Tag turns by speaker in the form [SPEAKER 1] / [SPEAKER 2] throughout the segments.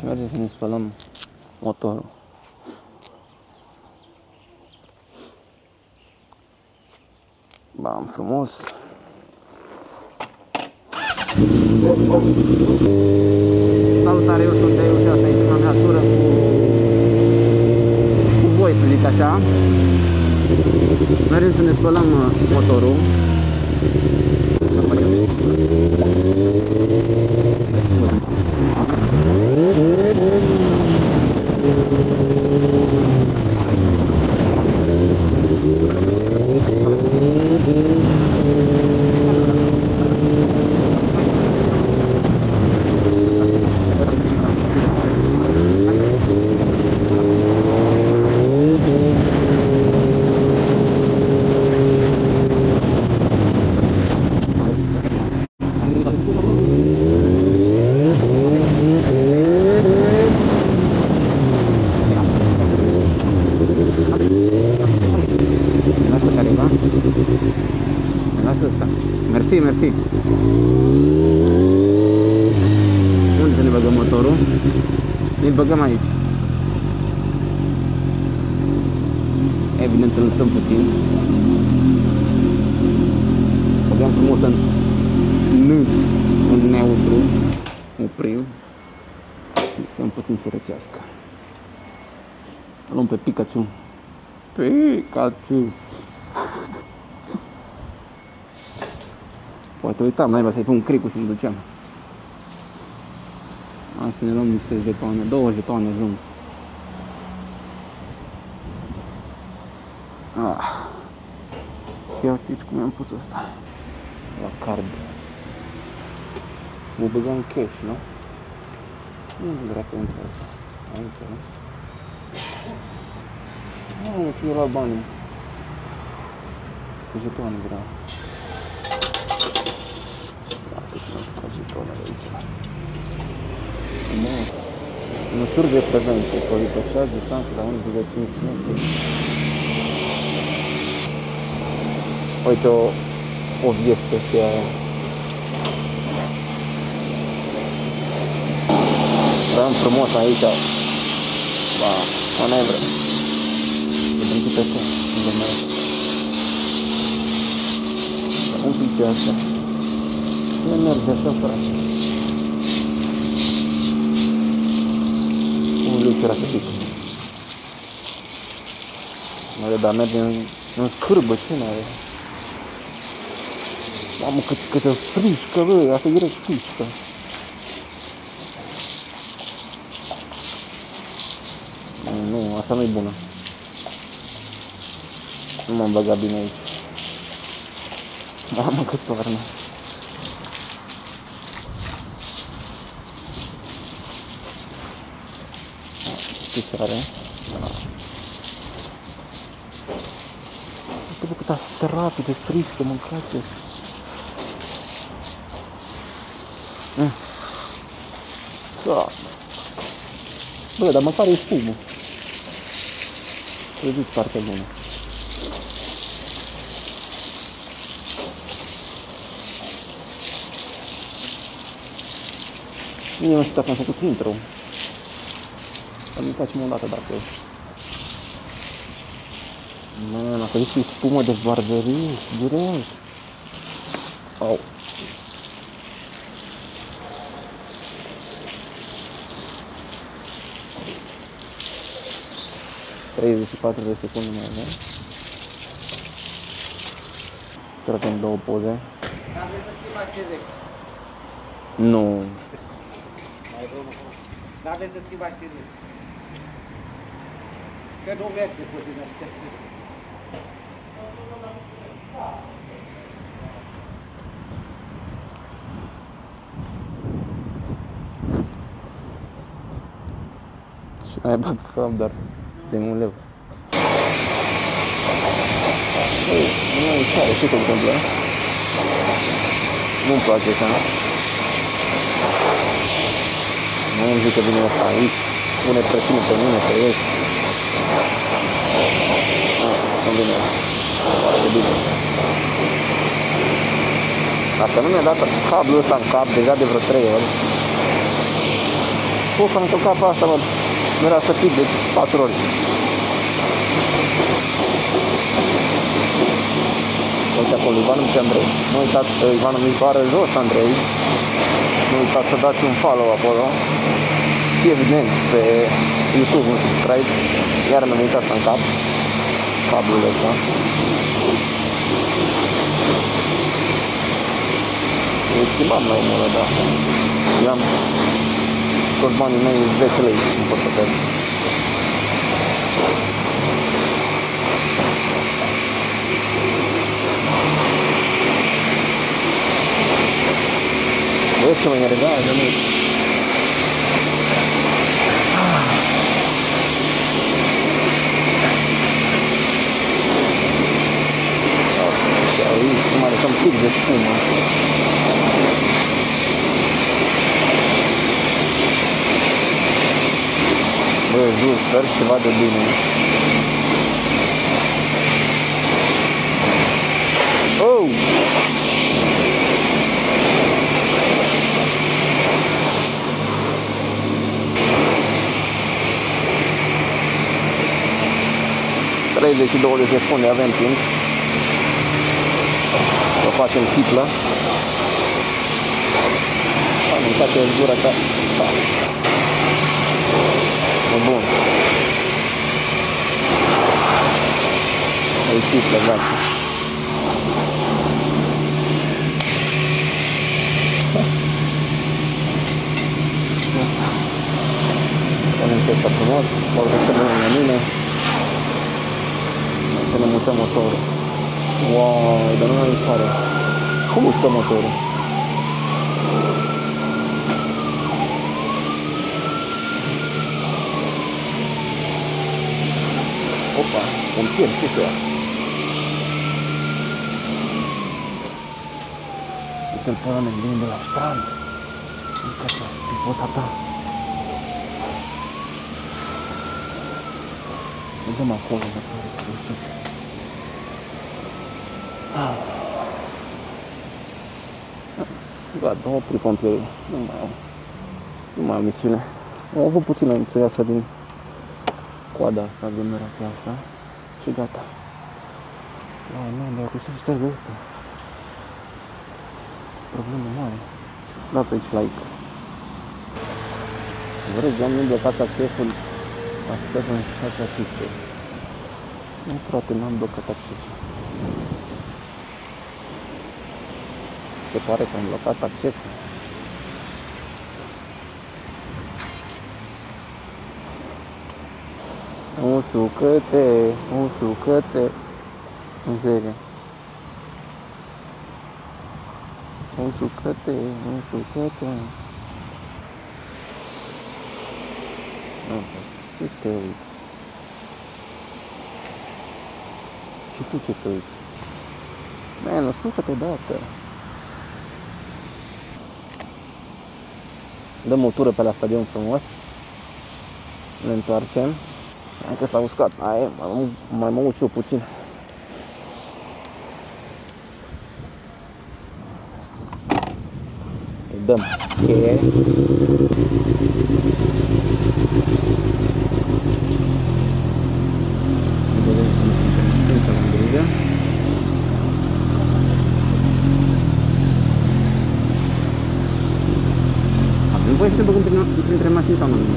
[SPEAKER 1] Și mergem să ne spălăm motorul. Bam, frumos. Salutare, eu sunt Deu și asta este o miniatură cu, cu voi, să zic așa. Mergem să ne spălăm uh, motorul. Să facem. Lasă careva. Lasă ăsta. Mersi, mersi. Unde să ne băgăm motorul? Ne băgăm aici. Evident îl lăsăm puțin. Băgăm frumos în N, în neutru. Oprim. Lăsăm puțin să răcească. Luăm pe Pikachu. Pikachu. Poate uitam, naiba să-i pun cricul și îmi duceam. Hai să ne luăm niște jetoane, două jetoane ajung. Ah. Ia uite cum am pus asta. La card. O băgăm cash, nu? Nu dracu intră asta. Aici, nu? Nu, fi la banii. Cu jetoane vreau. Dacă și nu fac jetoane de aici. Nu. Măsuri de prevenție, polipășează, distanță la 1,5 metri. Uite o, o viestă și aia. Vreau frumos aici. Ba, manevră. Vedem cât asta. Unde merg. Un pic de asta. Nu merge așa, frate. Un lucru era să pic. Mă, dar merge în, în scârbă, ce n-are? Mamă, cât, cât o frișcă, bă, asta e direct frișcă. Nu, nu, asta nu e bună. Nu m-am băgat bine aici. Mamă, cât toarnă. Pisoare. Uite cât a sărat de frișcă, mâncați Mm. Da. Bă, dar măcar e spumă. Credeți foarte bună. Mine nu știu dacă am făcut intro. Să nu facem o dată dacă... Man, a făcut și spumă de barberie, direct. Au. Treizeci și patru de secunde mai avem. Trăgem două poze.
[SPEAKER 2] Dar vrei să schimbați ce zic?
[SPEAKER 1] Nu.
[SPEAKER 2] Mai vrem Dar vrei să schimbați ce zic? Că nu merge cu din ăștia.
[SPEAKER 1] Și mai bag cam dar de un leu. Băi, nu e tare, ce se întâmplă? Nu-mi place așa. Nu îmi zice bine asta aici. Pune presiune pe mine să ies. Ah, nu vine. Foarte bine. Asta nu mi-a dat cablul ăsta în cap deja de vreo 3 ori. Foc am călcat pe asta, mă, era să pic de 4 ori. Uite acolo, Ivan Mici Andrei. Nu uitați, Ivan Mici pare jos, Andrei. Nu uitați să dați un follow acolo. Și evident pe YouTube un subscribe. Iar mi-am uitat în cap cablul ăsta. E schimbat la omul ăla, da. Eu am toți banii mei 10 lei în portofel. Vezi ce mă enervează, nu? Aici nu mai lăsăm pic de spumă. Bă, jur, sper să se vadă bine. Oh! Treizeci și două de secunde avem timp să facem tiplă. Am mâncat eu gura ca... Da. E bun. E tiplă, gata. Punem asta frumos, vorbește bine la mine. Să ne mutăm motorul. Wow, dar nu mai pare. Cum stă motorul? Opa, pompier, ce se ia? Uite-l pe ăla ne vine de la strand. Uite așa, pipota ta. Ne dăm acolo, dacă nu știu. Gata, am oprit pompierii. Nu mai au. Nu mai au misiune. Au avut puțină să iasă din coada asta, aglomerația asta. Și gata. La nu, dar cu să ștergă asta. Problemă mare. Dați aici like. Vreți, am blocat accesul. Asta să ne faci asistă. Nu, frate, n-am blocat accesul. Se pare că am blocat accesul. Usucă-te, usucă-te, mizerie. Usucă-te, usucă-te. Nu, ce te uiți? Și tu ce te uiți? Man, usucă-te odată. Dăm o tură pe la stadion frumos. Ne întoarcem. Încă s-a uscat. Aia, mai, mai mă uit și eu puțin. Îi dăm cheie. Vedem entre más insomnio.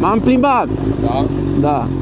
[SPEAKER 3] M-am plimbat.
[SPEAKER 1] Da?
[SPEAKER 3] Da.